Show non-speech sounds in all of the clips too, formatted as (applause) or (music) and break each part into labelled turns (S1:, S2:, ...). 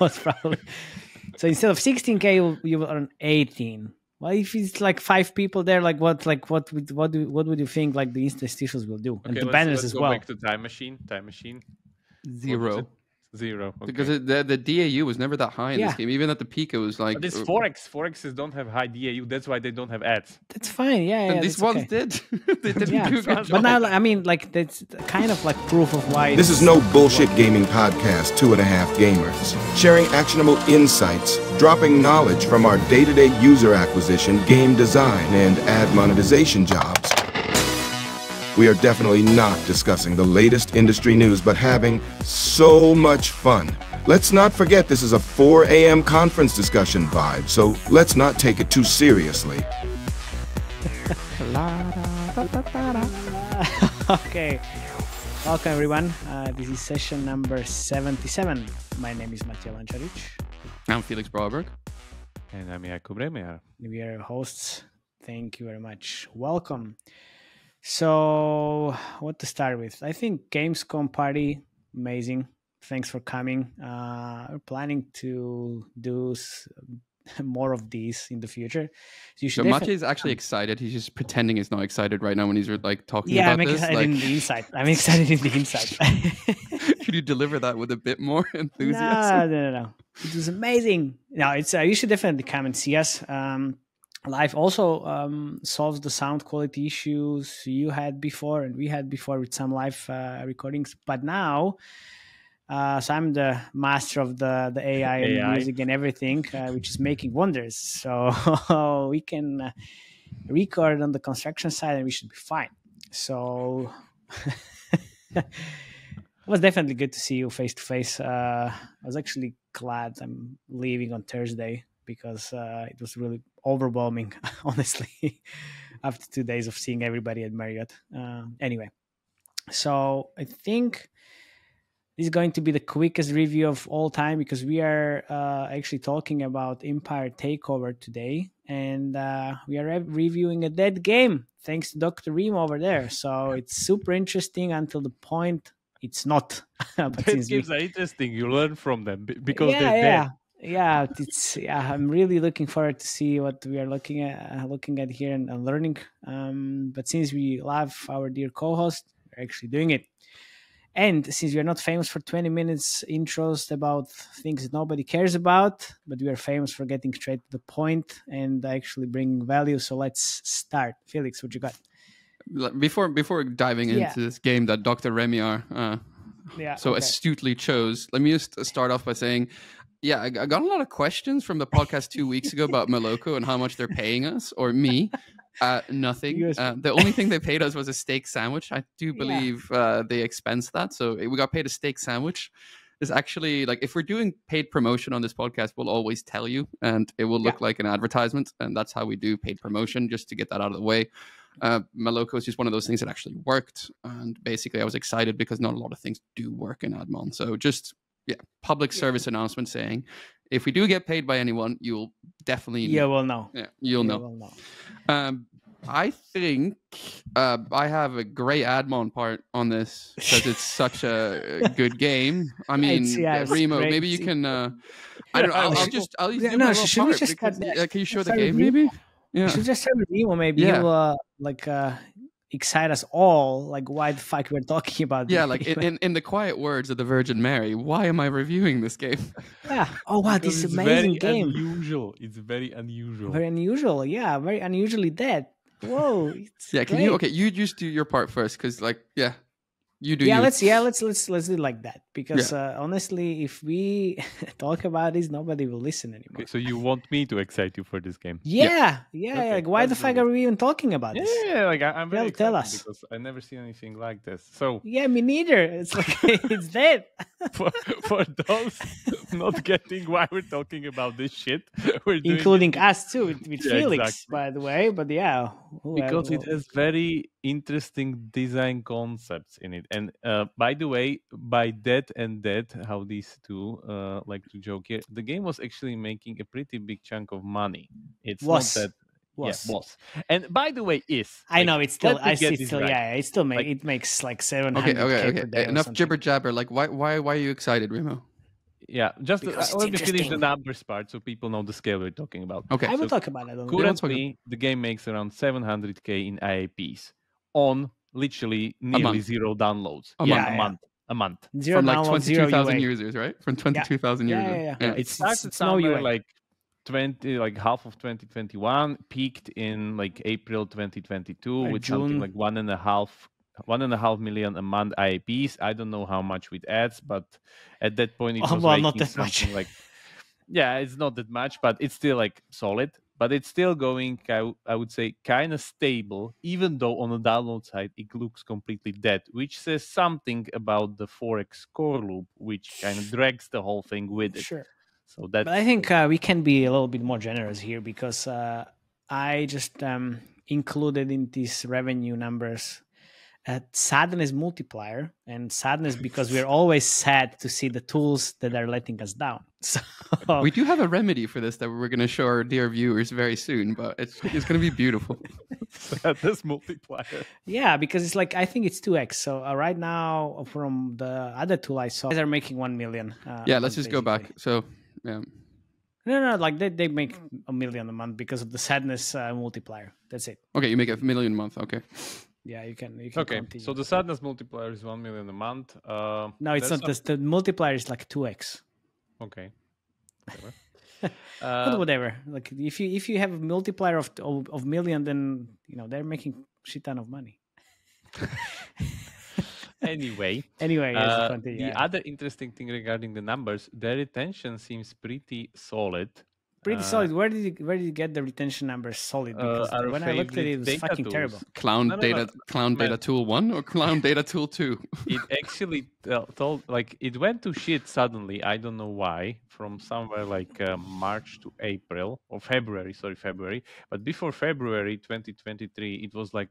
S1: most probably. So instead of 16k, you will, you earn 18. Well, if it's like five people there, like what, like what, would, what do, what would you think like the interstitials will do, and the
S2: let's-
S1: banners
S2: let's
S1: as
S2: go
S1: well?
S2: Back to time machine. Time machine.
S3: Zero.
S2: It? Zero. Okay.
S3: Because it, the the DAU was never that high in
S1: Yeah.
S3: this game. Even at the peak, it was like.
S2: But it's
S3: uh,
S2: 4X. 4Xs don't have high DAU. That's why they don't have ads.
S1: That's fine. Yeah, yeah.
S3: And these ones
S1: okay.
S3: did. (laughs) they didn't
S1: Yeah,
S3: do a good job.
S1: but now I mean, like that's kind of like proof of why
S4: This is no bullshit gaming podcast, Two and a Half Gamers. Sharing actionable insights, dropping knowledge from our day to day user acquisition, game design, and ad monetization jobs. We are definitely not discussing the latest industry news, but having so much fun. Let's not forget this is a 4 a.m. conference discussion vibe, so let's not take it too seriously. (laughs)
S1: okay. Welcome everyone. Uh, this is session number 77. My name is Matej Lančarič.
S3: I'm Felix Braberg.
S2: And I'm Jakub Remiar.
S1: We are your hosts. Thank you very much. Welcome. So, what to start with? I think Gamescom party, amazing. Thanks for coming. Uh, we're planning to do s- (laughs) more of these in the future. So you
S3: So
S1: should
S3: Matej
S1: defi-
S3: is actually excited. He's just pretending he's not excited right now when he's like talking
S1: yeah,
S3: about
S1: I'm
S3: this.
S1: excited
S3: Like,
S1: in the inside. I'm excited in the inside. (laughs)
S3: could you deliver that with a bit more (laughs)
S1: No,
S3: enthusiasm?
S1: no, no, no. It was amazing. No, it's uh, you should definitely come and see us. Um, live also um, solves the sound quality issues you had before and we had before with some live uh, recordings. But now, uh, so I'm the master of the the AI, and (laughs)
S2: AI.
S1: music and everything, uh, which is making wonders. (laughs) So we can uh, record on the construction side, and we should be fine. So. (laughs) it was definitely good to see you face to face. Uh, I was actually glad I'm leaving on Thursday because uh, it was really overwhelming, (laughs) honestly, after two days of seeing everybody at Marriott. Uh, anyway, so I think this is going to be the quickest review of all time because we are uh, actually talking about Empire Takeover today, and uh, we are re- reviewing a dead game thanks to Dr. Reem over there. So (laughs) it's super interesting until the point it's not. (laughs) but since we-
S2: games are interesting. You learn from them because
S1: yeah,
S2: they're
S1: yeah.
S2: dead.
S1: Yeah, it's yeah. I'm really looking forward to see what we are looking at, uh, looking at here and, and learning. Um, but since we love our dear co-host, we're actually doing it. And since we are not famous for 20 minutes intros about things that nobody cares about, but we are famous for getting straight to the point and actually bringing value. So let's start. Felix, what you got?
S3: Before before diving
S1: Yeah.
S3: into this game that Dr. Remiar uh,
S1: Yeah.
S3: so
S1: okay.
S3: astutely chose, let me just start off by saying, yeah, I, I got a lot of questions from the podcast two weeks ago about Moloco and how much they're paying us or me. Uh, nothing.
S1: Guys-
S3: Uh, the only thing they paid us was a steak sandwich. I do (laughs) believe uh, they expense that, so we got paid a steak sandwich. Is actually like if we're doing paid promotion on this podcast, we'll always tell you, and it will look like an advertisement, and that's how we do paid promotion, just to get that out of the way. Uh, Moloco is just one of those things that actually worked, and basically I was excited because not a lot of things do work in Admon. So just yeah, public service announcement saying if we do get paid by anyone, you'll definitely
S1: Yeah, well, know
S3: yeah, you'll
S1: Yeah,
S3: know.
S1: well, no.
S3: Um, I think uh, I have a great Admon part on this because it's such a (laughs) good game. I mean,
S1: It's- yeah,
S3: uh,
S1: it's
S3: Remo, maybe you can. Uh, (laughs) I don't know. I'll, I'll just. I'll
S1: Yeah, no, should we just
S3: because-
S1: start-
S3: yeah, Can you show the game, maybe?
S1: You
S3: Yeah.
S1: should just have a Remo. Maybe
S3: Yeah.
S1: he'll uh, like uh, excite us all. Like why the fuck we're talking about?
S3: Yeah,
S1: this
S3: like in,
S1: game.
S3: in, in the quiet words of the Virgin Mary, why am I reviewing this game? (laughs)
S1: yeah. Oh wow, this
S2: Because it's
S1: amazing
S2: very
S1: game.
S2: unusual. It's very unusual.
S1: Very unusual. Yeah, very unusually dead. Whoa. It's (laughs)
S3: Yeah, can you? Okay, you just do your part first, because like, yeah, you do.
S1: yeah,
S3: you.
S1: let's yeah let's let's let's do it like that because uh, honestly, if we (laughs) talk about this, nobody will listen anymore.
S2: Okay, so you want me to excite you for this game?
S1: Yeah, yeah.
S2: Okay,
S1: like why the fuck
S2: this.
S1: are we even talking about this?
S2: Yeah, like I, I'm very
S1: Tell- tell us.
S2: because I never seen anything like this. So
S1: Yeah, me neither. It's like (laughs) it's dead. (laughs)
S2: for, for those not getting why we're talking about this shit, we're doing it
S1: including us too with, with
S2: Yeah,
S1: Felix,
S2: exactly.
S1: by the way. But yeah,
S2: because
S1: well,
S2: it has very interesting design concepts in it. And uh, by the way, by Dead and Dead, how these two uh, like to joke here, the game was actually making a pretty big chunk of money. It's
S1: Was.
S2: not that.
S1: was.
S2: Yeah, was. And by the way, is
S1: I
S2: like,
S1: know it's still. I
S2: get
S1: see. Still,
S2: right.
S1: yeah, it still make
S2: Like-
S1: it makes like seven
S3: Okay, okay, okay. Enough jibber jabber. Like, why, why, why are you excited, Remo?
S2: yeah, just uh,
S1: Because it's
S2: let me finish the numbers part so people know the scale we're talking about.
S3: Okay.
S1: I will
S2: so
S1: talk about it. on the-
S3: Cool. let's talk
S2: Currently, the game makes around 700k in IAPs on literally nearly zero downloads.
S3: A
S2: yeah,
S1: month.
S2: a month. A month.
S1: Zero
S3: From like
S1: download, zero
S3: 22,000 users, right? From 22,000
S1: Yeah,
S3: users.
S1: yeah, yeah.
S2: Yeah, it
S1: It's-
S2: started
S1: it's no
S2: somewhere
S1: UA.
S2: like 20, like half of 2021, peaked in like April 2022
S1: Or
S2: with something like one and a half, one and a half million a month IAPs. I don't know how much with ads, but at that point it
S1: Oh,
S2: was
S1: well, not that much.
S2: something like, yeah, it's not that much, but it's still like solid. But it's still going, I, would say, kind of stable, even though on the download side it looks completely dead, which says something about the 4X core loop, which kind of drags the whole thing with it.
S1: Sure.
S2: So that's
S1: But I think uh, we can be a little bit more generous here because uh, I just um, included in these revenue numbers uh, sadness multiplier and sadness because we're always sad to see the tools that are letting us down. (laughs) So
S3: We do have a remedy for this that we're going to show our dear viewers very soon, but it's it's going to be beautiful. (laughs)
S2: this multiplier.
S1: yeah, because it's like I think it's two x. So uh, right now from the other tool I saw, they're making one million. Uh,
S3: yeah, let's
S1: month,
S3: just go back. So, yeah.
S1: No, no, like they, they make a million a month because of the sadness uh, multiplier. That's it.
S3: Okay, you make a million a month. Okay.
S1: Yeah, you can. You can
S2: Okay,
S1: continue.
S2: so the sadness multiplier is one million a month. Uh,
S1: No, it's not. The, the multiplier is like two x.
S2: Okay. Whatever. (laughs)
S1: But
S2: uh,
S1: whatever. Like if you if you have a multiplier of of, of million, then you know they're making shit ton of money. (laughs)
S2: anyway,
S1: Anyway, yes,
S2: uh, the
S1: yeah.
S2: other interesting thing regarding the numbers, their retention seems pretty solid.
S1: Pretty
S2: uh,
S1: solid. Where did you where did you get the retention numbers solid?
S2: Uh,
S1: Because
S2: our
S1: when I looked at it, it was
S2: data
S1: fucking
S2: tools.
S1: terrible.
S3: Clown
S2: No, no, no.
S3: data, clown
S2: Man.
S3: data tool one or clown (laughs) data tool two?
S2: It actually tell- told like it went to shit suddenly. I don't know why. From somewhere like uh, March to April or February, sorry, February. But before February 2023, it was like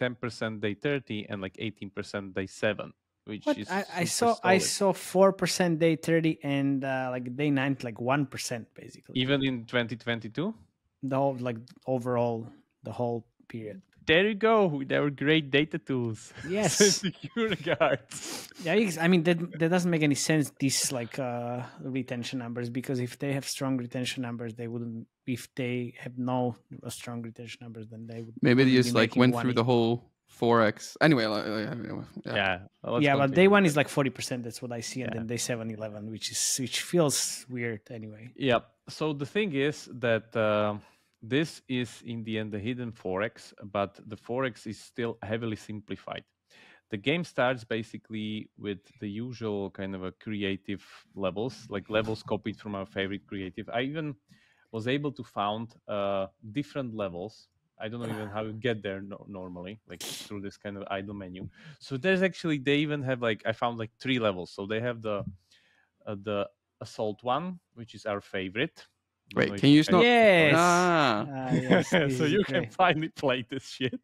S2: 10% day 30 and like 18% day 7, which
S1: What
S2: is
S1: I, I
S2: super
S1: saw I saw four percent day thirty and uh, like day nine like one percent basically.
S2: even in 2022.
S1: the whole like overall the whole period.
S2: There you go with were great data tools.
S1: Yes. (laughs)
S2: secure regards.
S1: Yeah, I mean that that doesn't make any sense. These like uh, retention numbers because if they have strong retention numbers, they wouldn't. If they have no strong retention numbers, then they would.
S3: Maybe they just like went
S1: one
S3: through the whole 4X. Anyway, like, like, yeah.
S2: Yeah. let's
S1: yeah, but day one is like forty percent. That's what I see, and
S2: Yeah.
S1: then day seven, 11, which is which feels weird anyway.
S2: Yeah. So the thing is that uh, this is in the end the hidden 4X, but the 4X is still heavily simplified. The game starts basically with the usual kind of a creative levels, like levels copied from our favorite creative. I even was able to found uh, different levels. I don't know even how you get there no- normally, like through this kind of idle menu. So there's actually they even have like I found like three levels. So they have the uh, the assault one, which is our favorite.
S3: Wait, can you use not-
S1: Yes.
S3: Ah.
S1: Ah, (laughs) yes,
S2: so you can
S1: great.
S2: finally play this shit.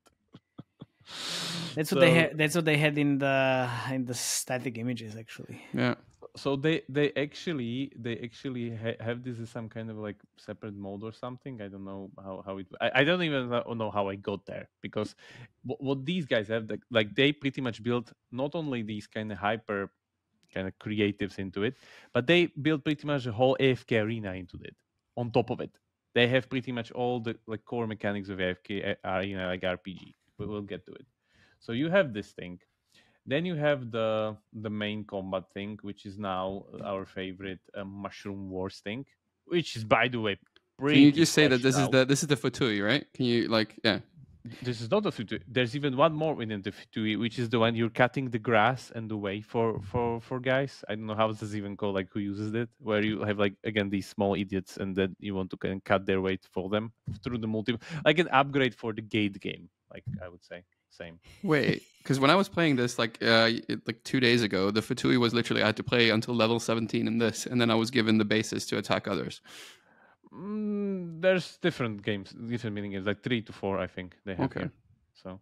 S1: That's what they
S2: So-
S1: had. That's what they had in the in the static images actually.
S3: Yeah.
S2: So they they actually they actually ha- have this as some kind of like separate mode or something i don't know how, how it I, I don't even know how i got there because what, what these guys have like, like they pretty much built not only these kind of hyper kind of creatives into it but they built pretty much the whole afk arena into it on top of it. They have pretty much all the like core mechanics of afk a- eh, arena like rpg we will get to it. So you have this thing then you have the the main combat thing, which is now our favorite uh, Mushroom Wars thing, which is by the way
S3: Can you just say that this is the this is the FTUE, right? Can you like yeah?
S2: This is not the FTUE. There's even one more within the FTUE, which is the one you're cutting the grass and the way for for for guys. I don't know how this is even called, like who uses it, where you have like again these small idiots, and then you want to kind of cut their way for them through the multi, like an upgrade for the gate game, like I would say. Same.
S3: Wait, (laughs) because when I was playing this like uh it- like two days ago, the FTUE was literally I had to play until level seventeen in this, and then I was given the basis to attack others.
S2: Mm, there's different games, different mini games, like three to four, I think they have
S3: Okay.
S2: here. So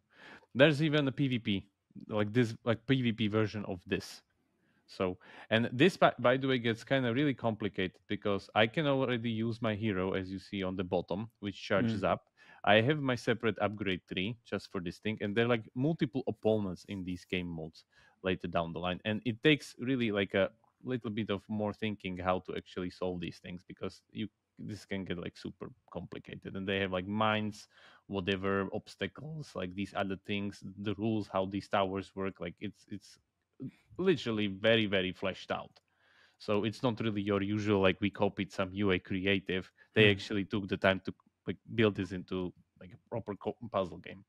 S2: there's even a PvP, like this, like PvP version of this. So and this, by, by the way, gets kind of really complicated because I can already use my hero, as you see on the bottom, which charges up. I have my separate upgrade tree just for this thing, and there are like multiple opponents in these game modes later down the line, and it takes really like a little bit of more thinking how to actually solve these things because you this can get like super complicated and they have like mines whatever obstacles like these other things the rules how these towers work like it's it's literally very very fleshed out so it's not really your usual like we copied some ua creative they
S1: Hmm.
S2: actually took the time to like build this into like a proper co- puzzle game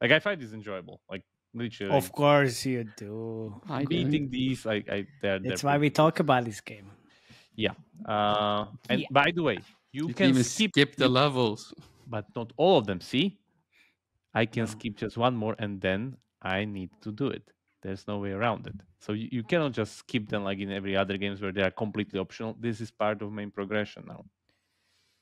S2: like i find this enjoyable like literally
S1: Of course you do.
S3: I do.
S2: beating these like I they're,
S1: That's
S2: they're
S1: why we talk about this game. Yeah.
S2: Uh and
S1: Yeah.
S2: by the way you,
S3: You
S2: can,
S3: can
S2: skip,
S3: skip the levels.
S2: but not all of them see i can
S1: No.
S2: skip just one more and then i need to do it there's no way around it so you, you cannot just skip them like in every other games where they are completely optional this is part of main progression now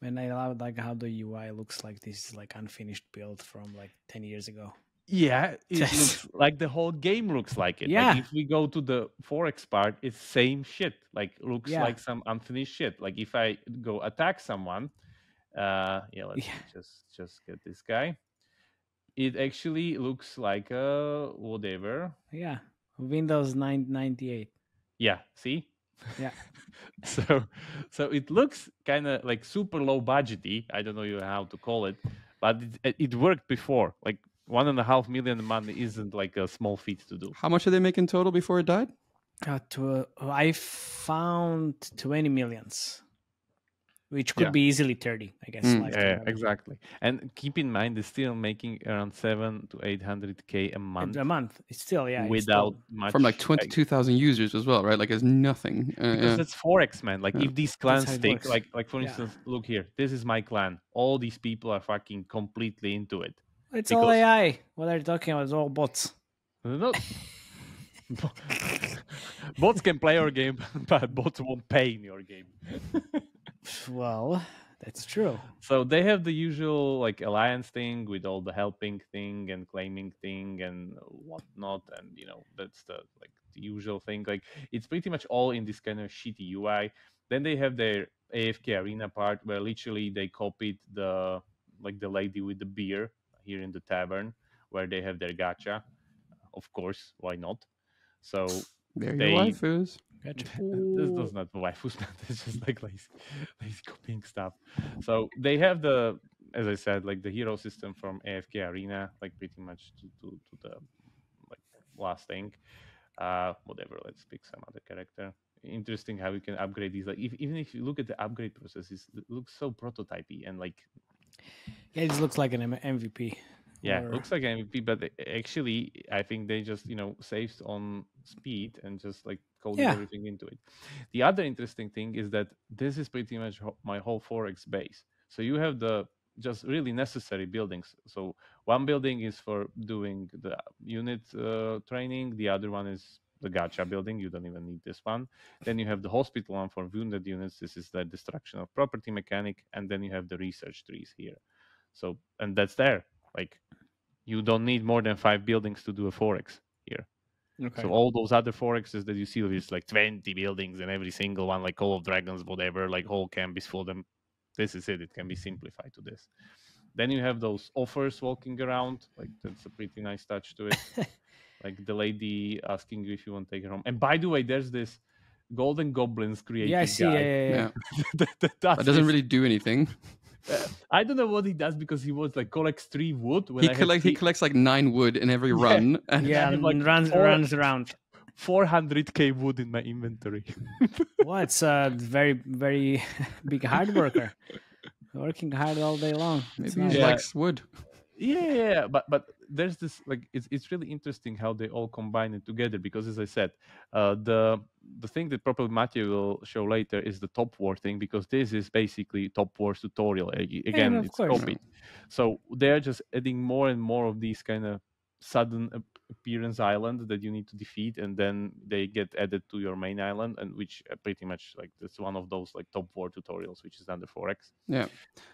S1: When I love like how the UI looks like this is like unfinished build from like ten years ago.
S2: yeah it (laughs) looks like the whole game looks like it
S1: Yeah.
S2: like if we go to the forex part it's same shit like looks
S1: Yeah.
S2: like some unfinished shit like if i go attack someone uh yeah let's
S1: Yeah.
S2: just just get this guy it actually looks like uh whatever
S1: Yeah. Windows 998.
S2: yeah see
S1: Yeah. (laughs)
S2: so so it looks kind of like super low budgety i don't know how to call it but it, it worked before like one and a half million money isn't like a small feat to do
S3: How much did they make in total before it died?
S1: Uh, to, I found 20 millions, which could
S2: Yeah.
S1: be easily 30, I guess.
S3: Mm.
S2: Yeah,
S1: value.
S2: exactly. And keep in mind, they're still making around seven to eight hundred k a month
S1: A month. It's still, yeah.
S2: without
S1: still-
S2: much
S3: From like
S2: like,
S3: 22,000 users as well, right? Like it's nothing. Uh,
S2: because
S3: yeah.
S2: that's 4X, man. Like
S3: Yeah.
S2: if these
S1: That's
S2: clans
S1: how it
S2: stick,
S1: works.
S2: like like for
S1: Yeah.
S2: instance, look here, this is my clan. All these people are fucking completely into it.
S1: It's all AI. What are you talking about? It's all bots.
S2: No. (laughs) bots can play your game, (laughs) but bots won't pay in your game. (laughs)
S1: Well, that's true.
S2: So they have the usual like alliance thing with all the helping thing and claiming thing and whatnot, and you know that's the like the usual thing. Like it's pretty much all in this kind of shitty UI. Then they have their AFK arena part where literally they copied the like the lady with the beer here in the tavern where they have their gacha. Of course, why not? So
S3: there
S2: they-
S3: your waifus.
S1: Gotcha. (laughs)
S2: this does not the waifus, man. It's just like lazy, (laughs) lazy copying stuff. So they have the, as I said, like the hero system from AFK Arena, like pretty much to, to, to the like last thing. Uh, whatever. Let's pick some other character. Interesting how you can upgrade these. Like if, even if you look at the upgrade processes, it looks so prototypey and like
S1: Yeah, it looks like an M- MVP.
S2: Yeah,
S1: or-
S2: it looks like MVP, but actually, I think they just you know saved on speed and just like coded
S1: Yeah.
S2: everything into it. The other interesting thing is that this is pretty much my whole 4X base. So you have the just really necessary buildings. So one building is for doing the unit uh, training. The other one is the gacha building. You don't even need this one. Then you have the hospital one for wounded units. This is the destruction of property mechanic, and then you have the research trees here. So and that's there. Like you don't need more than five buildings to do a 4X here.
S1: Okay.
S2: So all those other 4Xs that you see with like 20 buildings and every single one, like Call of Dragons, whatever, like whole camp is full of them. This is it. It can be simplified to this. Then you have those offers walking around. Like that's a pretty nice touch to it. (laughs) like the lady asking you if you want to take her home. And by the way, there's this Golden Goblins created
S1: yeah, I see.
S2: guy
S1: Yeah, yeah, yeah.
S3: Yeah. (laughs)
S2: that, that does
S3: That doesn't
S2: this.
S3: really do anything.
S2: Uh, (laughs) I don't know what he does because he was like collects three wood. When
S3: He
S2: I had
S3: collect he collects like nine wood in every (laughs)
S2: Yeah.
S3: run. And
S1: Yeah, and
S2: like,
S1: runs
S2: four-
S1: runs around.
S2: 400k wood in my inventory.
S1: Well, it's a very very (laughs) big hard worker, working hard all day long.
S3: Maybe he
S1: nice.
S2: Yeah.
S3: likes wood.
S2: Yeah, yeah, yeah, but but there's this like it's it's really interesting how they all combine it together because as I said, uh, the the thing that probably Matthew will show later is the top war thing because this is basically top wars tutorial again
S1: of
S2: it's
S1: course.
S2: copied. So they're just adding more and more of these kind of sudden appearance island that you need to defeat and then they get added to your main island and which uh, pretty much like that's one of those like top war tutorials which is under 4x
S3: Yeah.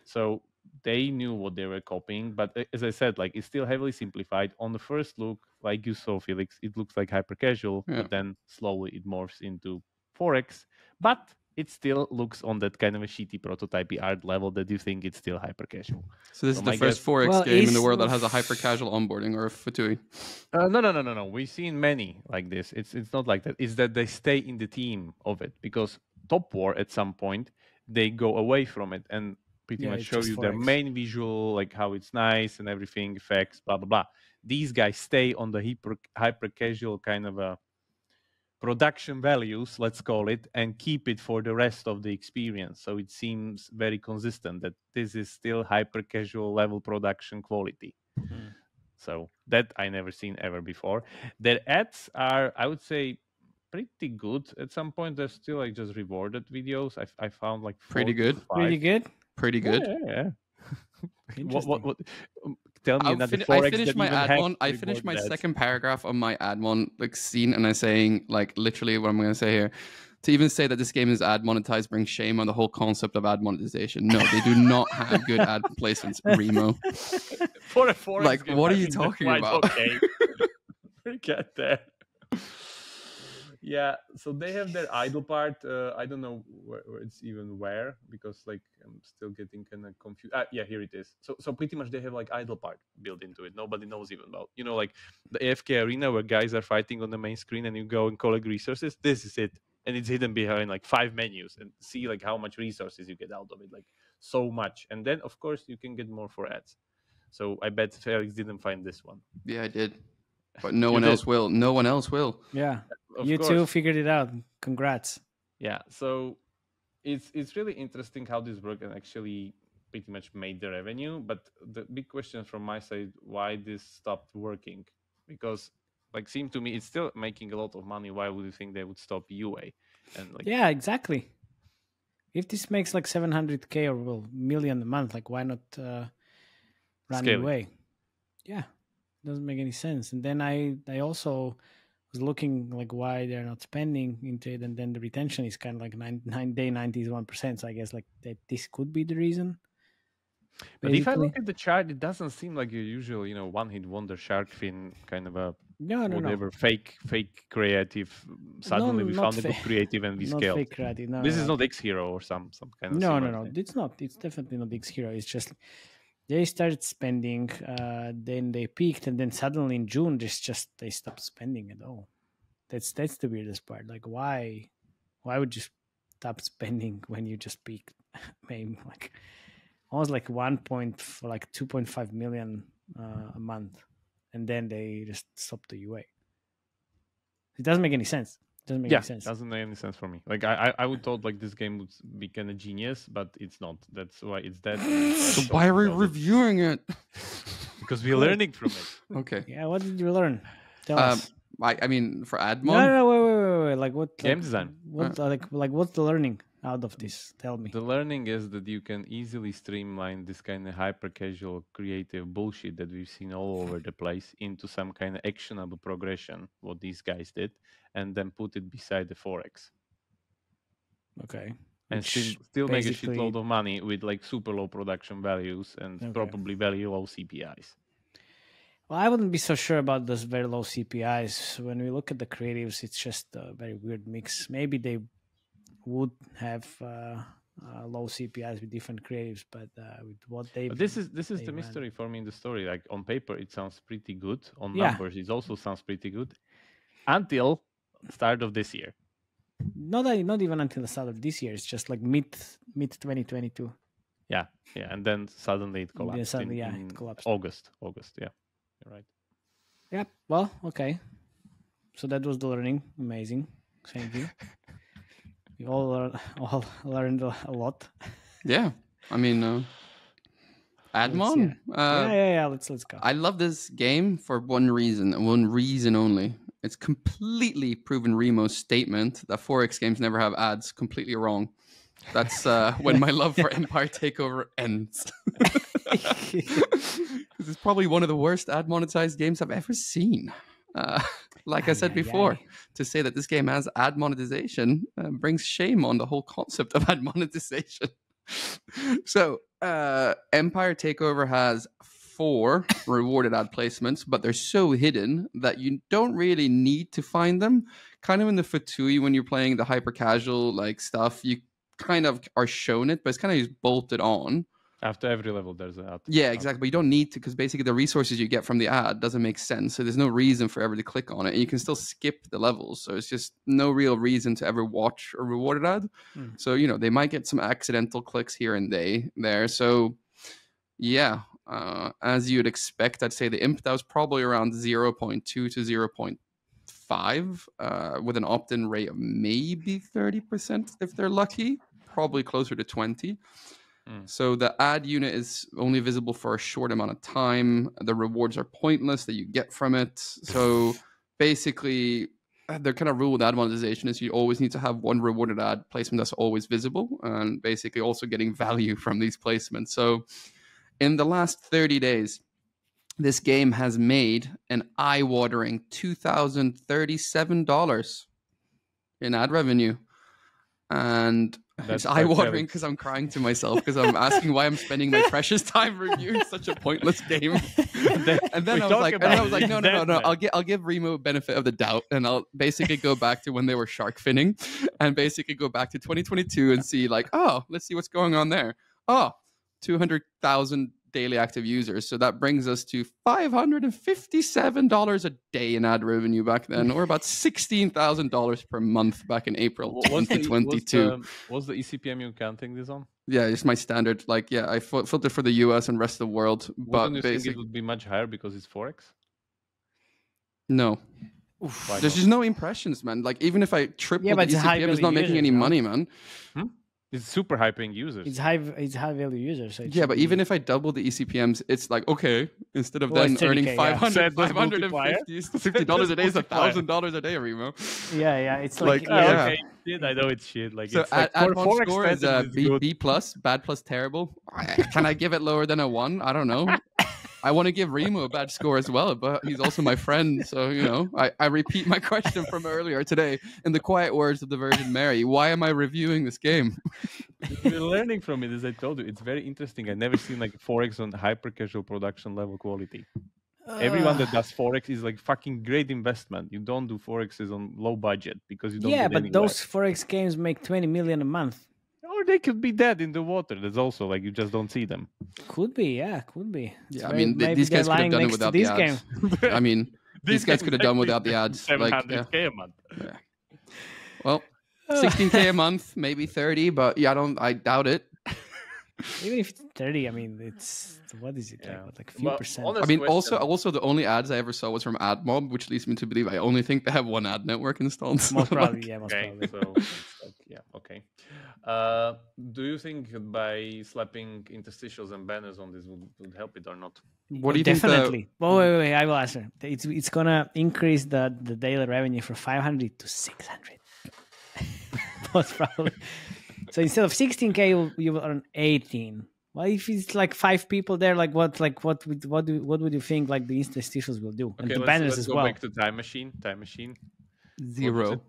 S2: so they knew what they were copying but as i said like it's still heavily simplified on the first look like you saw felix it looks like hyper casual
S3: Yeah.
S2: but then slowly it morphs into 4x but it still looks on that kind of a shitty prototype art level that you think it's still hyper casual.
S3: So this
S2: So
S3: is the first
S2: guess-
S3: 4X
S1: Well,
S3: game in the world that has a hyper casual onboarding or a FTUE.
S2: Uh, no, no, no, no, no. We've seen many like this. It's it's not like that. It's that they stay in the team of it because Top War at some point they go away from it and pretty
S1: Yeah,
S2: much show you their main visual, like how it's nice and everything, effects, blah blah blah. These guys stay on the hyper hyper casual kind of a production values, let's call it, and keep it for the rest of the experience. So it seems very consistent that this is still hyper casual level production quality.
S1: Mm.
S2: So that I never seen ever before. Their ads are, I would say, pretty good. At some point, they're still like just rewarded videos. I, I found like
S3: Pretty good.
S1: Pretty good.
S3: Pretty good.
S2: Yeah, (laughs) what, what, what, um, tell me another
S3: fin- I finished my
S2: even
S3: ad. I finished my second paragraph on my admon like scene, and I'm saying like literally what I'm going to say here. To even say that this game is ad monetized brings shame on the whole concept of ad monetization. No, they do not have good ad (laughs) placements. Remo.
S2: For a 4X
S3: Like, what are you talking about?
S2: Okay. (laughs) Forget that. Yeah, so they have their idle part. Uh, I don't know where, where it's even where because like I'm still getting kind of confused. Ah, yeah, here it is. So so pretty much they have like idle part built into it. Nobody knows even about. You know, like the AFK arena where guys are fighting on the main screen and you go and collect resources. This is it, and it's hidden behind like five menus and see like how much resources you get out of it. Like so much, and then of course you can get more for ads. So I bet Felix didn't find this one.
S3: Yeah, I did, but no one else will. No one else will.
S1: Yeah.
S2: Of
S1: you
S2: course.
S1: two figured it out. Congrats.
S2: Yeah, so it's it's really interesting how this worked and actually pretty much made the revenue. But the big question from my side, why this stopped working? Because like seemed to me it's still making a lot of money. Why would you think they would stop UA? And like
S1: Yeah, exactly. If this makes like 700k or well, million a month, like why not uh, run
S2: Scale it.
S1: away? Yeah, doesn't make any sense. And then I I also was looking like why they're not spending into it, and then the retention is kind of like nine (laughs) nine day ninety one percent. So I guess like that this could be the reason.
S2: But if I look at the chart, it doesn't seem like your usual, you know, one-hit wonder shark fin kind of a
S1: no, no, no,
S2: whatever fake, fake creative. Suddenly we
S1: not
S2: found a good creative and (laughs) we
S1: not
S2: scaled.
S1: fake creative. No,
S2: this
S1: no,
S2: is
S1: no.
S2: not X Hero or some some kind of.
S1: no no no it's not it's definitely not x hero it's just they started spending uh then they peaked and then suddenly in june just just they stopped spending at all. That's that's the weirdest part. Like why why would you stop (laughs) spending when you just peaked? (laughs) Maybe like almost like one point like 2.5 million uh, a month and then they just stopped the ua it doesn't make any sense doesn't make
S2: yeah,
S1: any sense
S2: doesn't make any sense for me. Like I, I, I would thought like this game would be kind of genius, but it's not. That's why it's dead. (laughs)
S3: So why are we reviewing it? (laughs)
S2: Because we're learning from it.
S3: Okay.
S1: yeah what did you learn tell
S3: Um,
S1: us
S3: I, I mean, for Admon,
S1: No, no, no, wait, wait, wait, wait. Like what?
S2: Game
S1: like,
S2: design.
S1: What, like, like, what's the learning out of this? Tell me.
S2: The learning is that you can easily streamline this kind of hyper casual creative bullshit that we've seen all over the place into some kind of actionable progression. What these guys did, and then put it beside the 4X.
S1: Okay.
S2: and
S1: Which
S2: still, still make a shitload of money with like super low production values and
S1: Okay.
S2: probably very low CPIs.
S1: Well, I wouldn't be so sure about those very low CPIs. When we look at the creatives, it's just a very weird mix. Maybe they would have uh, uh, low CPIs with different creatives, but uh, with what they
S2: this is this is the
S1: ran.
S2: mystery for me in the story. Like on paper, it sounds pretty good. On
S1: Yeah.
S2: numbers, it also sounds pretty good. Until start of this year.
S1: not not even until the start of this year. It's just like mid mid 2022.
S2: Yeah, yeah, and then suddenly it collapsed.
S1: suddenly,
S2: in,
S1: yeah, it collapsed.
S2: August, August. Yeah, you're right.
S1: Yeah. Well, okay. So that was the learning. Amazing. Thank you. (laughs) we all lear- (laughs) all learned a lot.
S3: yeah. I mean, uh, Admon. Uh,
S1: yeah, yeah, yeah. Let's let's go.
S3: I love this game for one reason, and one reason only. It's completely proven Remo's statement that 4X games never have ads completely wrong. That's uh, (laughs) when my love for (laughs) Empire Takeover ends. this is probably one of the worst ad monetized games I've ever seen. Uh, like I said before, to say that this game has ad monetization uh, brings shame on the whole concept of (laughs) ad monetization. so, uh, Empire Takeover has four (laughs) rewarded ad placements, but they're so hidden that you don't really need to find them kind of in the FTUE when you're playing the hyper casual like stuff, you kind of are shown it, but it's kind of just bolted on.
S2: After every level, there's an ad.
S3: Yeah, exactly. But you don't need to because basically the resources you get from the ad doesn't make sense. So there's no reason for ever to click on it. And you can still skip the levels. So it's just no real reason to ever watch a rewarded ad.
S1: Hmm.
S3: So, you know, they might get some accidental clicks here and they there. So yeah, uh, as you'd expect, I'd say the imp that was probably around 0.2 to 0.5 uh, with an opt-in rate of maybe 30% if they're lucky, probably closer to 20.
S2: Mm.
S3: So the ad unit is only visible for a short amount of time. The rewards are pointless that you get from it. So (laughs) basically, their kind of rule with ad monetization is you always need to have one rewarded ad placement that's always visible, and basically also getting (laughs) value from these placements. So in the last 30 days, this game has made an eye-watering $2,037 in ad revenue. And
S2: That's
S3: it's eye-watering because I'm crying to myself because I'm asking why I'm spending my (laughs) precious time reviewing such a pointless game. (laughs) and then I was like, and I was like, no, no, no, no. I'll give I'll give Remo a benefit of the doubt, and I'll basically go back to when they were shark finning, and basically go back to 2022 and see like, oh, let's see what's going on there. Oh, 200,000 daily active users. So that brings us to $557 a day in ad revenue back then, or about (laughs) $16,000 per month back in April
S2: Wha- what's the- E-
S3: 2022.
S2: What's the, what's the ECPM you're counting this on?
S3: Yeah, it's my standard. Like, yeah, I filter for the US and rest of the world, but
S2: Wouldn't you think it would be much higher because it's 4X?
S3: no.
S2: Why
S3: There's just no impressions, man. Like, even if I triple
S1: Yeah,
S3: the
S1: but it's high
S3: ECPM, it's not making any
S1: no?
S3: money, man. Hmm?
S2: It's super high paying users.
S1: It's high. It's high value users. So
S3: Yeah, but
S1: be-
S3: even if I double the E ECPMs, it's like okay. Instead of
S1: Well,
S3: then earning
S1: 30K, yeah.
S3: 500
S2: Set
S3: 550 (laughs) 50 dollars a day is a thousand dollars a day, Remo.
S1: yeah, yeah, it's
S3: like,
S1: like,
S2: Oh,
S1: yeah,
S3: yeah.
S2: okay, shit, I know it's shit. Like
S3: So
S2: it's like
S3: ad, ad
S2: for
S3: score is
S2: standards,
S3: uh,
S2: it's
S3: B,
S2: good.
S3: B plus, bad plus terrible. Can I give it lower than a one? I don't know. (laughs) I want to give Remo a bad score as well, but he's also my friend. So, you know, I, I repeat my question from earlier today in the quiet words of the Virgin Mary. Why am I reviewing this game?
S2: We're learning from it, as I told you. It's very interesting. I've never seen like 4X on hyper casual production level quality. Everyone that does 4X is like fucking great investment. You don't do 4Xs on low budget because you don't.
S1: yeah,
S2: get
S1: but
S2: anywhere.
S1: those 4X games make twenty million a month.
S2: Or they could be dead in the water. That's also like you just don't see them.
S1: Could be, yeah, could be. It's
S3: Yeah, I mean, th-
S1: maybe
S3: these guys could have done it without the ads.
S1: game.
S3: I (laughs) mean, these guys could have done without the ads. Like, yeah.
S2: hundred k a month.
S3: Well, 16k a month, maybe 30, but yeah, I don't. I doubt it.
S1: Even if it's thirty, I mean, it's what is it
S2: Yeah.
S1: like? Like a few
S2: But
S1: percent.
S3: I mean,
S2: question.
S3: also, also the only ads I ever saw was from AdMob, which leads me to believe I only think they have one ad network installed. So,
S1: most (laughs)
S3: like,
S1: probably, yeah, most
S2: Okay,
S1: probably.
S2: so (laughs) like, yeah, okay. Uh, do you think by slapping interstitials and banners on this would, would help it or not?
S3: what do you think? The,
S1: Definitely. Oh, wait, wait, wait, I will answer. It's it's gonna increase the the daily revenue from five hundred to six hundred. (laughs) most probably. So instead of sixteen k, you, you will earn eighteen. Well, if it's like five people there, like what, like what, would, what, do, what would you think like the interstitials will do, and the
S2: let's,
S1: banners
S2: let's
S1: as
S2: go
S1: well?
S2: back to time machine. Time machine. What was
S3: zero.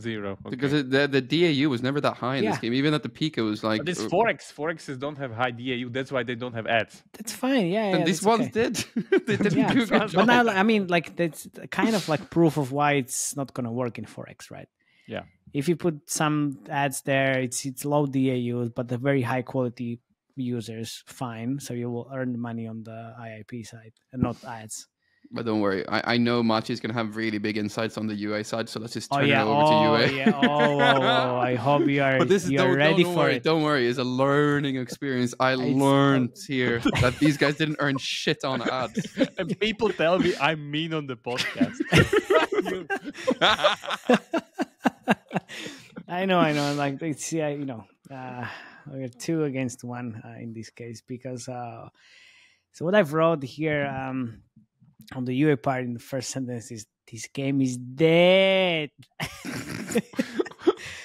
S2: Zero. Okay.
S3: Because it, the, the DAU was never that high in this game. Even at the peak, it was like.
S2: but this
S3: uh,
S2: 4X, 4Xs don't have high DAU. That's why they don't have ads.
S1: That's fine. Yeah,
S3: And
S1: yeah.
S3: these ones
S1: okay.
S3: did. (laughs) they didn't
S1: Yeah,
S3: do a good
S1: but
S3: job.
S1: now I mean, like that's kind of like proof of why it's not gonna work in 4X, right?
S2: Yeah.
S1: If you put some ads there, it's it's low DAU, but the very high quality users, fine. So you will earn money on the IAP side and not ads.
S3: But don't worry, I, I know Matej's gonna have really big insights on the UA side, so let's just
S1: Oh
S3: turn
S1: yeah,
S3: it over
S1: oh
S3: to UA.
S1: yeah, oh, oh, oh, (laughs) I hope you are
S3: But this is
S1: you
S3: don't,
S1: are ready
S3: don't
S1: for
S3: worry,
S1: it.
S3: Don't worry, it's a learning experience. I
S1: It's-
S3: learned here that these guys didn't earn shit on ads. (laughs)
S2: and people tell me I'm mean on the podcast. (laughs) (laughs)
S1: I know, I know. Like it's yeah, you know, uh, we're two against one uh, in this case because. Uh, so what I've wrote here um, on the UA part in the first sentence is this game is dead. (laughs)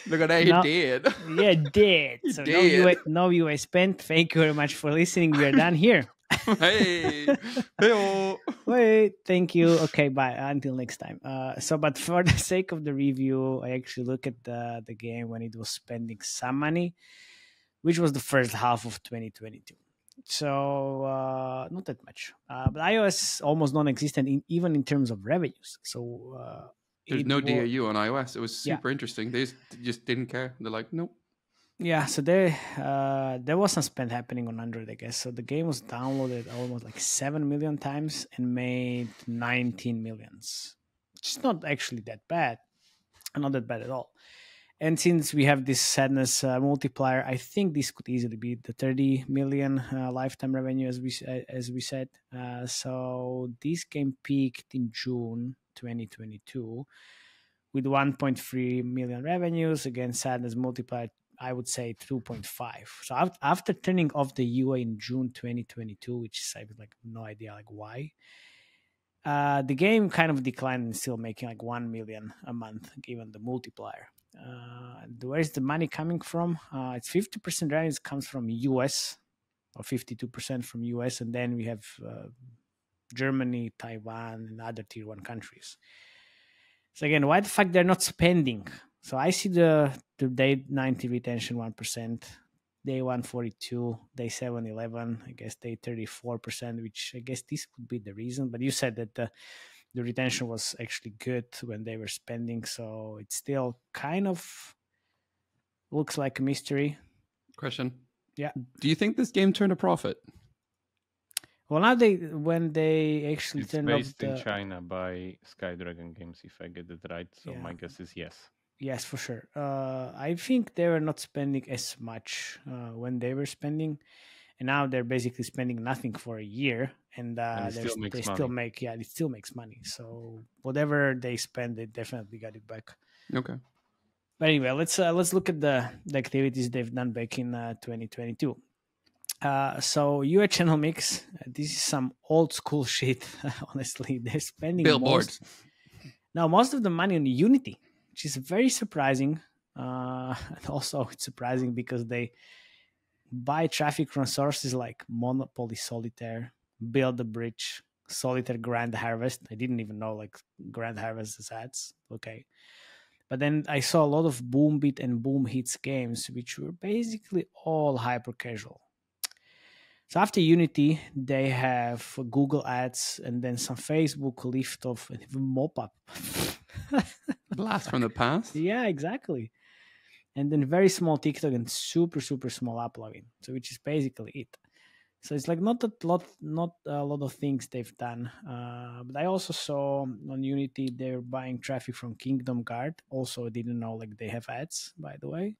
S3: Look at that,
S1: No.
S3: did.
S1: yeah, dead. (laughs)
S3: You
S1: so no UA, no UA spent. Thank you very much for listening. We are done here.
S3: Hey, hey,
S1: Wait, thank you. Okay, bye. Until next time. Uh, so, but for the (laughs) sake of the review, I actually look at the the game when it was spending some money, which was the first half of 2022. So uh, not that much. Uh, but iOS almost non-existent in, even in terms of revenues. So uh,
S3: There's
S1: it
S3: no
S1: wa-
S3: DAU on iOS. It was
S1: Yeah.
S3: super interesting. They just, just didn't care. They're like, nope.
S1: Yeah, so there uh, there was some spend happening on Android, I guess. So the game was downloaded almost like seven million times and made 19 millions, is not actually that bad, not that bad at all. And since we have this sadness uh, multiplier, I think this could easily be the 30 million uh, lifetime revenue, as we uh, as we said. Uh, so this game peaked in June 2022 with 1.3 million revenues. Again, sadness multiplied I would say 2.5. So after turning off the UA in June 2022, which is I have like no idea like why, uh, the game kind of declined and still making like 1 million a month given the multiplier. Uh, where's the money coming from? Uh, it's 50% revenues comes from US or 52% from US and then we have uh, Germany, Taiwan and other tier 1 countries. So again, why the fuck they're not spending? So I see the the day 90 retention 1%, day 142, day 7 11, I guess day 34%, which I guess this could be the reason. But you said that the the retention was actually good when they were spending, so it still kind of looks like a mystery.
S3: Question.
S1: Yeah.
S3: Do you think this game turned a profit?
S1: Well, now they when they actually
S2: It's
S1: turned off
S2: based in China by Sky Dragon Games, if I get it right. So
S1: Yeah.
S2: my guess is yes.
S1: Yes, for sure. Uh, I think they were not spending as much uh, when they were spending, and now they're basically spending nothing for a year, and, uh, they're
S2: still
S1: they still make yeah, it still makes money. So whatever they spend, they definitely got it back.
S3: Okay.
S1: But anyway, let's uh, let's look at the, the activities they've done back in uh, 2022. Uh, so UA channel mix. uh, This is some old school (laughs) shit. Honestly, they're spending
S3: Billboards.
S1: most- now most of the money on Unity, which is very surprising. Uh, (laughs) and also, it's (laughs) surprising because they buy traffic from sources like Monopoly Solitaire, Build a Bridge, Solitaire Grand Harvest. I didn't even know like Grand Harvest is ads. Okay. But then I saw a lot of BoomBit and Boom Hits games, which were basically all hyper casual. So after Unity, they have Google Ads and then some Facebook Liftoff and even MoPub. (laughs)
S3: Blast from the past.
S1: yeah, exactly. And then very small TikTok and super super small uploading. So which is basically it. So it's like not a lot, not a lot of things they've done. Uh, but I also saw on Unity they're buying traffic from Kingdom Guard. Also, didn't know like they have ads. By the way,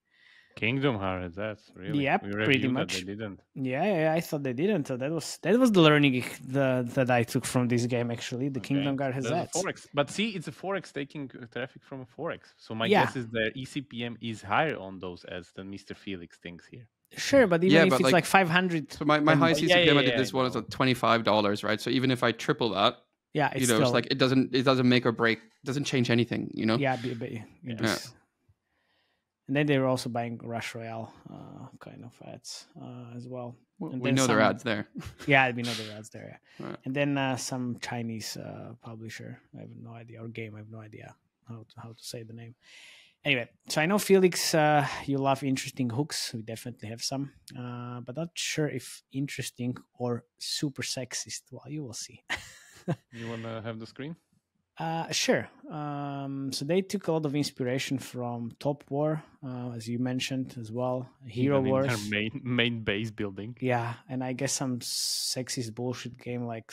S2: Kingdom Hearts, that's really.
S1: Yep,
S2: we
S1: pretty
S2: reviewed that,
S1: much.
S2: They didn't.
S1: yeah, yeah, I thought they didn't. So that was that was the learning ex- the, that I took from this game. Actually, the Kingdom
S2: Okay.
S1: Guard has
S2: There's a
S1: ads.
S2: 4X. But see, it's a 4X taking uh, traffic from a 4X. So my
S1: Yeah.
S2: guess is their E ECPM is higher on those ads than Mr. Felix thinks here.
S1: Sure, but even
S3: Yeah,
S1: if
S3: but
S1: it's
S3: like-
S1: like, 500,
S3: So my, my
S1: Um,
S3: high
S2: yeah,
S3: ECPM
S2: yeah,
S3: I did this one is
S2: know.
S3: at twenty five dollars, right? So even if I triple that,
S1: yeah, it's
S3: you know,
S1: still,
S3: it's like it doesn't it doesn't make or break, doesn't change anything, you know.
S1: yeah, be, be,
S2: Yeah.
S1: Just- And then they were also buying Rush Royale uh, kind of ads uh, as well.
S3: W-
S1: And
S3: we
S1: then
S3: know their (laughs) ads there.
S1: Yeah, we know the ads there. Yeah.
S3: Right.
S1: And then uh, some Chinese uh, publisher. I have no idea, or game. I have no idea how to, how to say the name. Anyway, so I know Felix, uh, you love interesting hooks. We definitely have some, uh, but not sure if interesting or super sexist. Well, you will see. (laughs)
S2: You want to have the screen?
S1: Uh, sure. Um, so they took a lot of inspiration from Top War, uh, as you mentioned as well. Hero
S2: Even
S1: Wars.
S2: their main main base building.
S1: Yeah, and I guess some sexist bullshit game like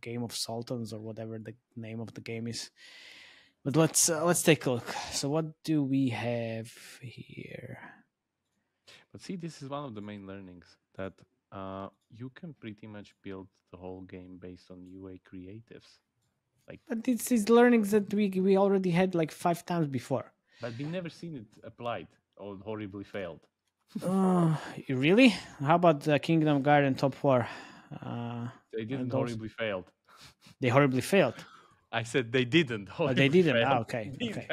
S1: Game of Sultans or whatever the name of the game is. But let's uh, let's take a look. So what do we have here?
S2: But see, this is one of the main learnings that uh, you can pretty much build the whole game based on UA creatives. Like,
S1: But it's these learnings that we we already had like five times before.
S2: but we never seen it applied or horribly failed.
S1: Uh, really? How about uh, Kingdom Garden Top War? Uh,
S2: They didn't horribly failed.
S1: they horribly failed.
S2: I said they didn't.
S1: Oh, they didn't.
S2: failed.
S1: Ah, okay, (laughs) okay.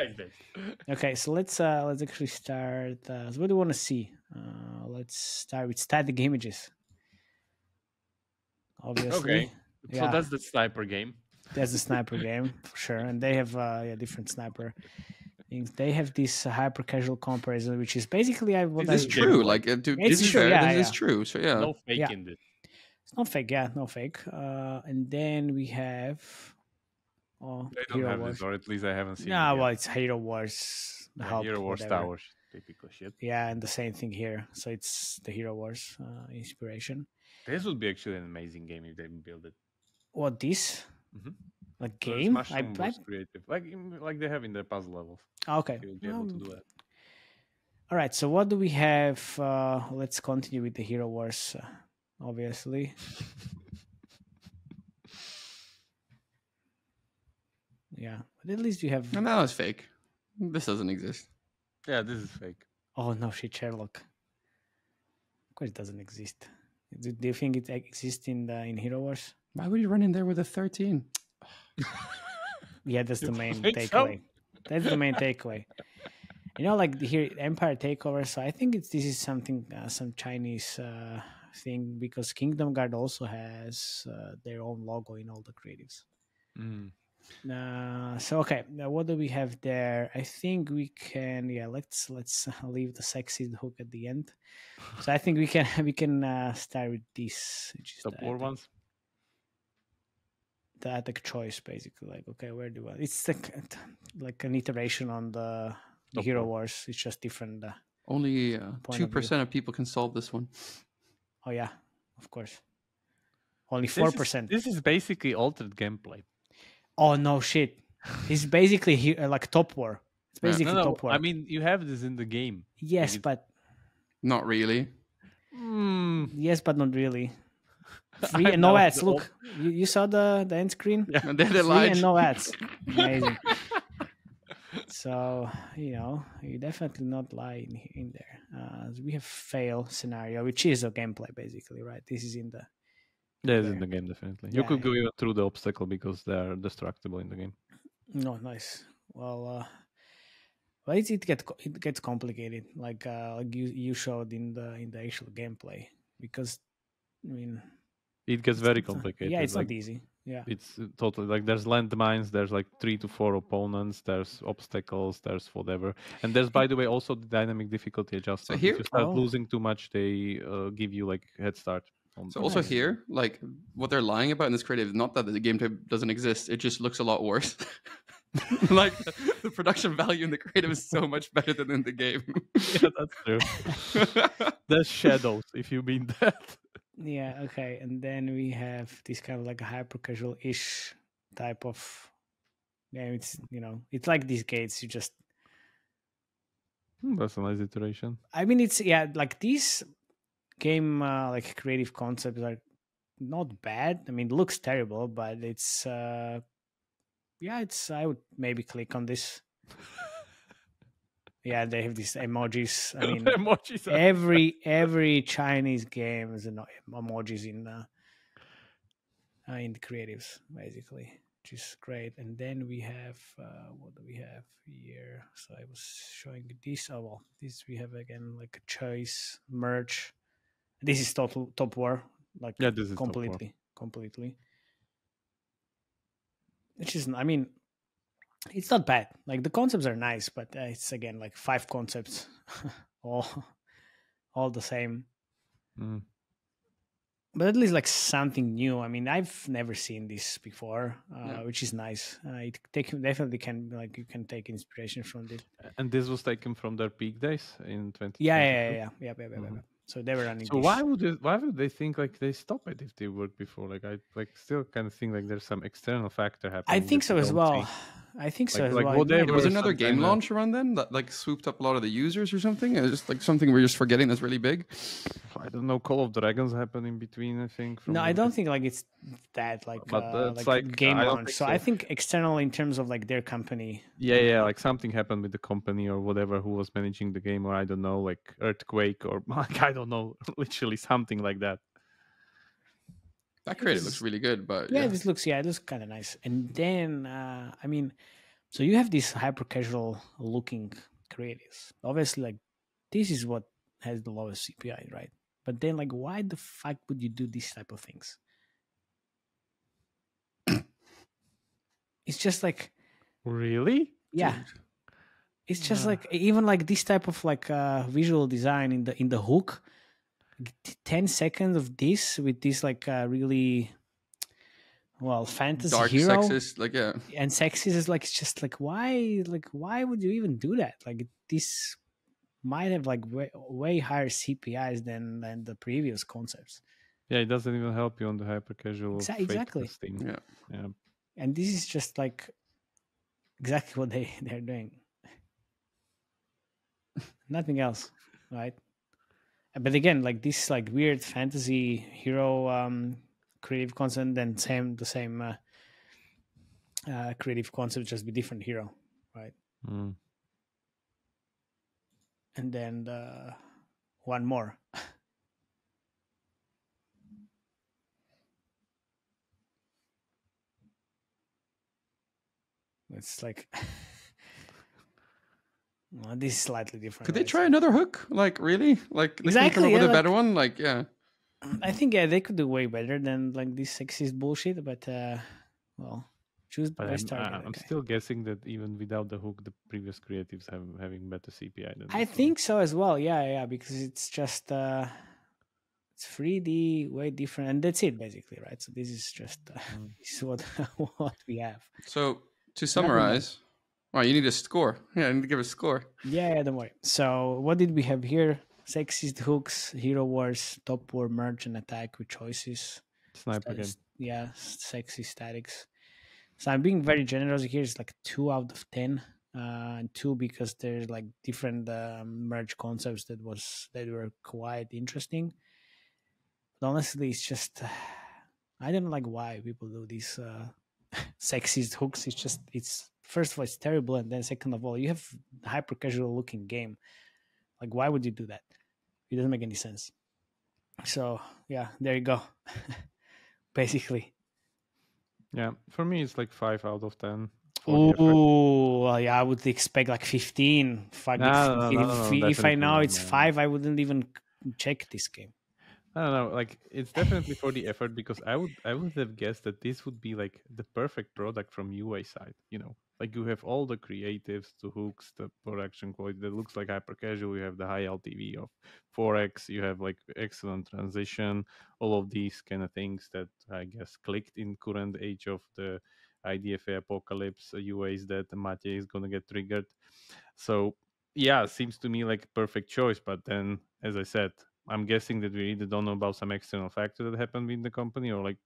S1: (laughs) Okay, so let's uh let's actually start. Uh, so what do you want to see? Uh, let's start with static images. Obviously,
S2: Okay. So that's the sniper game.
S1: That's the sniper game for sure, and they have uh yeah different sniper things. They have this uh, hyper casual comparison, which is basically I what
S3: This
S1: I,
S3: is true. Like, uh, dude,
S1: It's
S3: this is
S1: true,
S3: there.
S1: yeah,
S3: this is true. So yeah,
S2: No fake
S1: Yeah.
S2: in this.
S1: It's not fake, yeah, no fake. Uh, and then we have or
S2: They don't
S1: Hero
S2: have
S1: Wars.
S2: this, or at least I haven't seen.
S1: Nah,
S2: it
S1: well, it's Hero Wars.
S2: Yeah,
S1: Hub,
S2: Hero Wars
S1: whatever.
S2: Towers, typical shit.
S1: Yeah, and the same thing here. So it's the Hero Wars uh, inspiration.
S2: This would be actually an amazing game if they build it.
S1: What this?
S2: Mhm.
S1: Like
S2: So
S1: game?
S2: Smash
S1: I,
S2: Bros.
S1: I
S2: creative, like like they have in their puzzle levels.
S1: okay.
S2: You will be able to
S1: Um,
S2: do that.
S1: All right. So what do we have? Uh, let's continue with the Hero Wars. Uh, obviously. (laughs) Yeah, but at least you have.
S3: And that was fake. This doesn't exist.
S2: Yeah, this is fake.
S1: Oh no, shit, Sherlock. Of course, it doesn't exist. Do, do you think it exists in the in Hero Wars?
S3: Why would you run in there with a 13? (laughs)
S1: Yeah, that's the main
S2: think so?
S1: takeaway. That's the main takeaway. You know, like here Empire Takeover. So I think it's this is something uh, some Chinese uh, thing because Kingdom Guard also has uh, their own logo in all the creatives.
S2: Mm.
S1: Uh, so okay, now what do we have there? I think we can yeah let's let's (laughs) leave the sexy hook at the end. So I think we can (laughs) we can uh, start with this, which the
S2: war
S1: attack-
S2: ones.
S1: The attack choice basically. Like okay, where do I? It's like like an iteration on the, the
S2: Top
S1: Hero Wars. It's just different. Uh,
S3: Only uh,
S1: Point of
S3: 2% of people can solve this one.
S1: oh yeah, of course. Only four percent
S2: This is basically altered gameplay.
S1: Oh no shit! It's basically he- uh, like Top War. It's
S3: Yeah.
S1: basically
S2: No, no,
S1: Top War.
S2: I mean you have this in the game.
S1: yes, but
S3: Not really.
S2: Mm.
S1: Yes, but not really. (laughs) Free and no ads. Look, you, you saw the, the end screen? (laughs)
S3: And then they
S1: Free
S3: lied.
S1: and no ads. (laughs) Amazing. so, you know, you definitely not lie in, in there. Uh, we have fail scenario, which is a gameplay basically, right? This is in the.
S2: Yeah, it's in the game definitely. You
S1: Yeah,
S2: could go even through the obstacle because they are destructible in the game.
S1: No, nice. Well, uh, well, it, it gets it gets complicated, like uh, like you you showed in the in the actual gameplay, because I mean,
S2: It gets
S1: it's-
S2: very
S1: it's not-
S2: complicated.
S1: Yeah, it's
S2: like,
S1: not easy. Yeah.
S2: It's uh, totally like there's landmines, there's like three to four opponents, there's obstacles, there's whatever, and there's by the way also the dynamic difficulty adjustment.
S3: So here-
S2: if you start
S1: Oh.
S2: losing too much, they uh, give you like head start.
S3: So also
S1: Nice.
S3: here, like what they're lying about in this creative is not that the game type doesn't exist. It just looks a lot worse. (laughs) like the production value in the creative is so much better than in the game. (laughs)
S2: yeah, that's true. (laughs) there's shadows if you mean that.
S1: Yeah, okay. And then we have this kind of like a hyper casual ish type of game. It's you know, it's like these gates. You just
S2: Hmm, That's a nice iteration.
S1: I mean it's yeah, like these game uh, like creative concepts are not bad. I mean it looks terrible, but it's uh yeah, it's I would maybe click on this. (laughs) yeah, they have these emojis. I (laughs) mean
S2: emojis.
S1: every (laughs) every Chinese game is an emojis in uh, uh, in the creatives basically, which is great. And then we have uh, what do we have here? So I was showing this. Oh well, this we have again like a choice merge. This is total top war, like
S2: Yeah, this is
S1: completely, completely. Which is, I mean, it's not bad. Like the concepts are nice, but uh, it's again like five concepts, (laughs) all, all the same.
S2: Mm.
S1: But at least like something new. I mean, I've never seen this before, uh,
S3: Yeah.
S1: which is nice. Uh, it take, definitely can like you can take inspiration from this.
S2: And this was taken from their peak days in 20.
S1: Yeah, yeah, yeah, yeah, yeah, yeah, yeah,
S2: Mhm.
S1: yeah. So they were running.
S2: So
S1: this.
S2: why would they, why would they think like they stop it if they worked before? Like I like still kind of think like there's some external factor happening.
S1: I think so as well. I think so
S2: Like- like
S1: well.
S2: what
S1: It
S2: they
S1: might
S3: There was another game launch around then that like swooped up a lot of the users or something. It's just like something we're just forgetting that's really big.
S2: I don't know. Call of Dragons happened in between. I think. from
S1: No, I don't think like it's that like
S2: But
S1: uh,
S2: it's
S1: like,
S2: like,
S1: game launch.
S2: think
S1: So, I think external in terms of like their company.
S2: Yeah, yeah. Like something happened with the company or whatever who was managing the game, or I don't know, like earthquake or (laughs) like I don't know, (laughs) literally something like that.
S3: That creative
S1: is-
S3: looks really good, but
S1: Yeah,
S3: yeah.
S1: this looks yeah, it looks kind of nice. And then uh I mean, so you have these hyper casual looking creatives. Obviously, like this is what has the lowest CPI, right? But then like, why the fuck would you do these type of things? it's just like
S2: Really?
S1: yeah.
S3: Dude.
S1: it's just
S2: Yeah.
S1: like even like this type of like uh visual design in the in the hook like, t- 10 seconds of this with this like uh really well, fantasy
S3: dark
S1: hero
S3: sexist. Like yeah,
S1: and sexist is like it's just like why like why would you even do that? Like this might have like way, way higher CPIs than than the previous concepts.
S2: Yeah, it doesn't even help you on the hyper casual.
S1: Exa- exactly.
S2: testing.
S3: yeah.
S2: Yeah.
S1: and this is just like exactly (laughs) what they they're doing (laughs) nothing else right but again like this like weird fantasy hero um creative concept and same the same uh, uh creative concept just be different hero right
S2: Mm.
S1: and then uh one more (laughs) it's like (laughs) well, this is slightly different
S3: Could they
S1: right?
S3: try another hook? Like really? Like they can
S1: Exactly,
S3: come up with
S1: yeah,
S3: a better one? Like yeah.
S1: I think yeah, they could do way better than like this sexist bullshit. But uh, well, choose the
S2: But
S1: best
S2: I'm,
S1: target.
S2: I'm
S1: okay.
S2: still guessing that even without the hook, the previous creatives have having better CPI than
S1: I
S2: this one.
S1: think so as well. Yeah, yeah, because it's just uh, it's 3D, way different, and that's it basically, right? So this is just uh,
S2: Mm. (laughs)
S1: this is what (laughs) what we have.
S3: So to summarize, oh, you need a score. Yeah, I need to give a score.
S1: Yeah, yeah, don't worry. So what did we have here? Sexist hooks, hero wars, top war, merge, and attack with choices.
S2: Sniper game.
S1: Statis- yeah, sexy statics. So I'm being very generous here. It's like two out of ten, uh, and two because there's like different um, merge concepts that was that were quite interesting. But honestly, it's just (sighs) I don't like why people do these uh, (laughs) sexist hooks. It's just it's first of all it's terrible, and then second of all you have hyper casual looking game. Like why would you do that? It doesn't make any sense. So yeah, there you go. (laughs) Basically.
S2: Yeah, for me it's like five out of ten. for the effort.
S1: Oh, well, yeah, I would expect like 15. Fuck,
S2: No,
S1: if,
S2: no, no,
S1: if, if I know it's
S2: man.
S1: five, I wouldn't even check this game.
S2: I don't know. Like it's definitely for the effort because I would I would have guessed that this would be like the perfect product from UA side. You know, like you have all the creatives, the hooks, the production quality that looks like hyper casual. You have the high LTV of 4x. You have like excellent transition. All of these kind of things that I guess clicked in current age of the IDFA apocalypse uh, UAs that Matej is gonna get triggered. So yeah, seems to me like perfect choice. But then, as I said, I'm guessing that we either don't know about some external factor that happened in the company, or like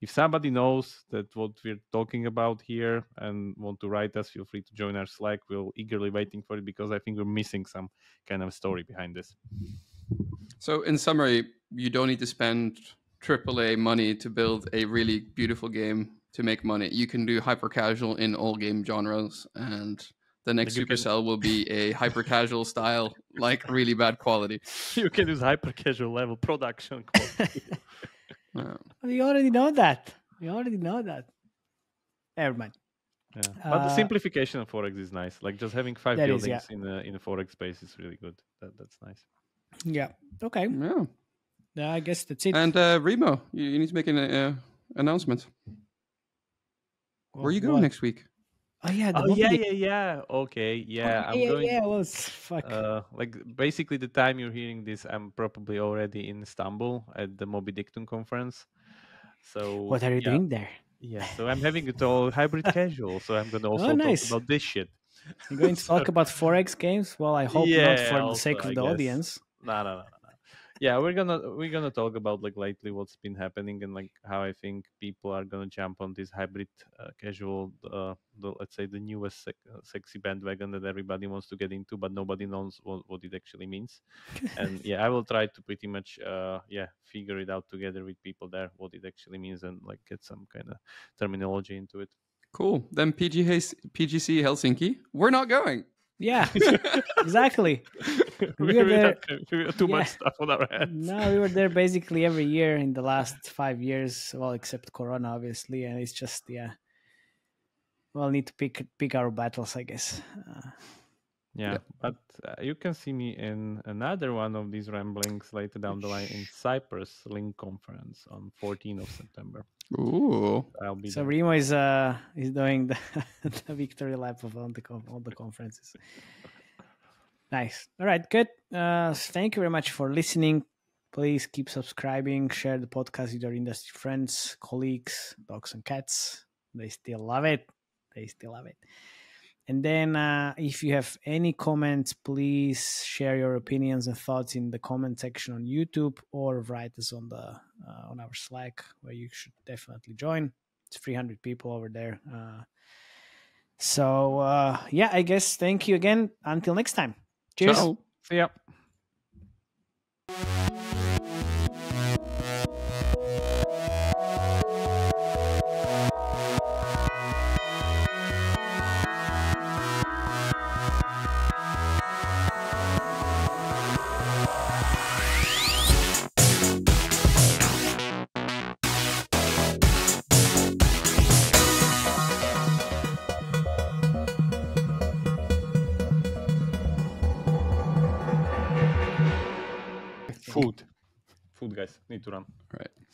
S2: if somebody knows that what we're talking about here and want to write us, feel free to join our Slack. We're eagerly waiting for it because I think we're missing some kind of story behind this.
S3: So in summary, you don't need to spend AAA money to build a really beautiful game to make money. You can do hyper casual in all game genres, and the next
S2: you can-
S3: Supercell will be a hyper casual style, like really bad quality. (laughs)
S2: you can use hyper casual level production. quality. (laughs)
S3: Uh,
S1: We already know that. We already know that. Never mind.
S2: yeah. But the
S1: Uh,
S2: simplification of 4X is nice. Like just having five
S1: That is,
S2: buildings in a in a 4X space is really good. That, that's nice.
S1: Yeah. Okay.
S3: yeah.
S1: Yeah, I guess that's it.
S3: And uh, Remo, you, you need to make an uh, announcement. Where are you going
S1: What?
S3: next week?
S1: Oh, yeah. The
S2: Oh yeah, yeah, yeah. Okay, yeah.
S1: Oh,
S2: I'm
S1: yeah,
S2: going.
S1: yeah. Well, s- fuck.
S2: Uh, like basically the time you're hearing this, I'm probably already in Istanbul at the Mobidictum conference. So
S1: what are you
S2: yeah,
S1: doing there?
S2: Yeah, so I'm having it all (laughs) hybrid casual. So I'm gonna also
S1: Oh, nice.
S2: talk about this shit.
S1: You're going to talk (laughs) about 4X games? Well, I hope not
S2: Yeah,
S1: for the
S2: also,
S1: sake
S2: I
S1: of the
S2: guess.
S1: audience.
S2: No, no, no, no. Yeah, we're gonna we're gonna talk about like lately what's been happening and like how I think people are gonna jump on this hybrid uh, casual, uh, the, let's say the newest sec- uh, sexy bandwagon that everybody wants to get into, but nobody knows what, what it actually means. and (laughs) yeah, I will try to pretty much uh, yeah figure it out together with people there what it actually means and like get some kind of terminology into it.
S3: Cool. Then PG PGC Helsinki. We're not going.
S1: Yeah, (laughs) (laughs) exactly. (laughs)
S2: we,
S1: We are
S2: we
S1: there-
S2: have we have too
S1: yeah.
S2: much stuff on our hands.
S1: No, we were there basically every year in the last five years. Well, except Corona, obviously, and it's just yeah. We'll need to pick pick our battles, I guess. Uh,
S2: Yeah, but uh, you can see me in another one of these ramblings later down the line in Cyprus Link Conference on 14th of September.
S3: Ooh.
S2: I'll be
S1: so
S2: there.
S1: Remo is uh is doing the, (laughs) the victory lap of all the con- all the conferences. Nice. All right, good. Uh, thank you very much for listening. please keep subscribing, share the podcast with your industry friends, colleagues, dogs and cats. They still love it. They still love it. And then, uh, if you have any comments, please share your opinions and thoughts in the comment section on YouTube or write us on the uh, on our Slack, where you should definitely join. It's 300 people over there. Uh, so uh, yeah, I guess thank you again. Until next time. Cheers.
S3: Ciao.
S2: See ya.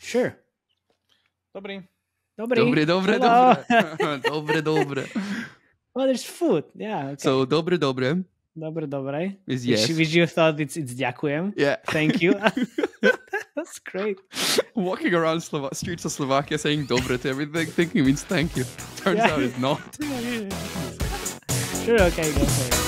S1: Sure.
S2: Dobry.
S1: Dobry.
S3: Dobre, dobre, dobre. dobre, dobre.
S1: Oh, there's food. Yeah. Okay.
S3: So, dobre, dobre
S1: dobre, dobre.
S3: is yes.
S1: which you thought it's it's ďakujem.
S3: Yeah.
S1: Thank you. (laughs) (laughs) That's great.
S3: Walking around Slova- streets of Slovakia saying dobre to everything, thinking it means thank you. Turns
S1: Yeah.
S3: out it's not. (laughs)
S1: Sure. Okay. Go for it.